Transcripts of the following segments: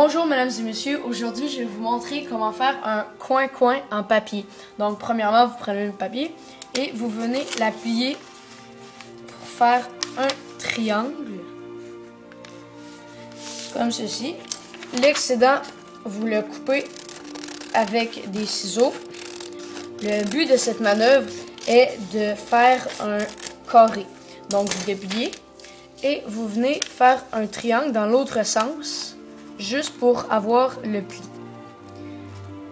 Bonjour mesdames et messieurs, aujourd'hui je vais vous montrer comment faire un coin-coin en papier. Donc premièrement vous prenez le papier et vous venez l'appuyer pour faire un triangle comme ceci. L'excédent vous le coupez avec des ciseaux. Le but de cette manœuvre est de faire un carré. Donc vous dépliez et vous venez faire un triangle dans l'autre sens juste pour avoir le pli.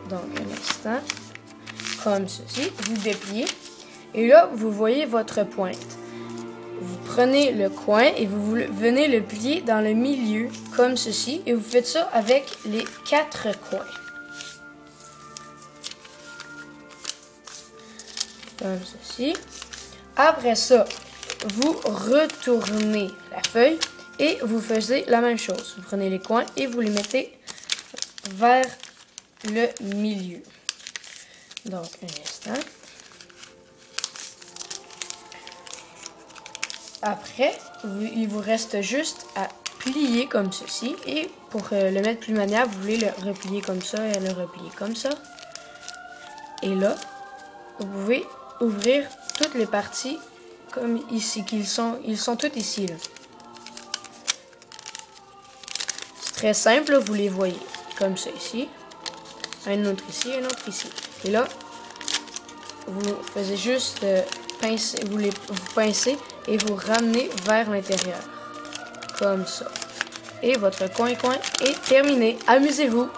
Donc, un instant, comme ceci, vous dépliez. Et là, vous voyez votre pointe. Vous prenez le coin et vous venez le plier dans le milieu, comme ceci. Et vous faites ça avec les quatre coins. Comme ceci. Après ça, vous retournez la feuille et vous faites la même chose. Vous prenez les coins et vous les mettez vers le milieu. Donc, un instant. Après, il vous reste juste à plier comme ceci. Et pour euh, le mettre plus maniable, vous voulez le replier comme ça et le replier comme ça. Et là, vous pouvez ouvrir toutes les parties comme ici, qu'ils sont, ils sont tous ici. Très simple, vous les voyez. Comme ça ici. Un autre ici, un autre ici. Et là, vous faites juste euh, pincer, vous les vous pincez et vous ramenez vers l'intérieur. Comme ça. Et votre coin-coin est terminé. Amusez-vous!